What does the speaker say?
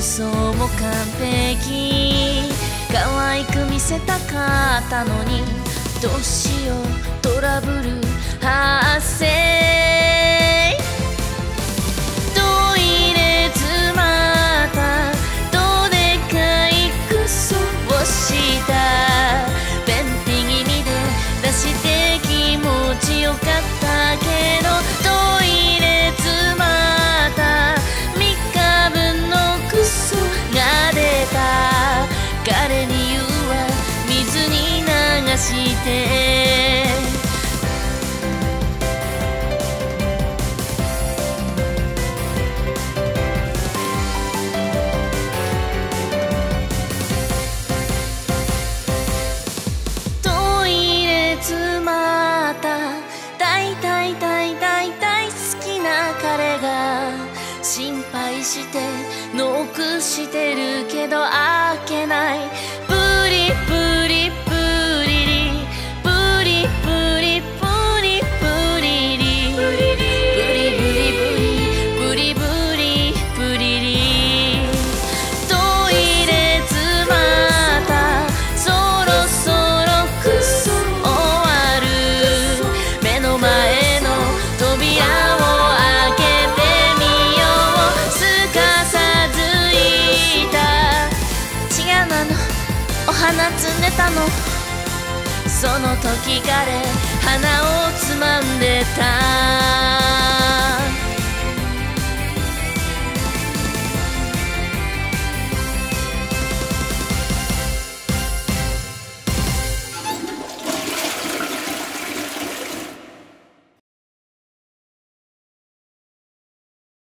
服装も完璧。可愛く見せたかったのに。どうしよう。トラブル。して。トイレ詰まった。大大大大大好きな彼が心配してノックしてるけど開けない。積んでたの。その時彼鼻をつまんでた。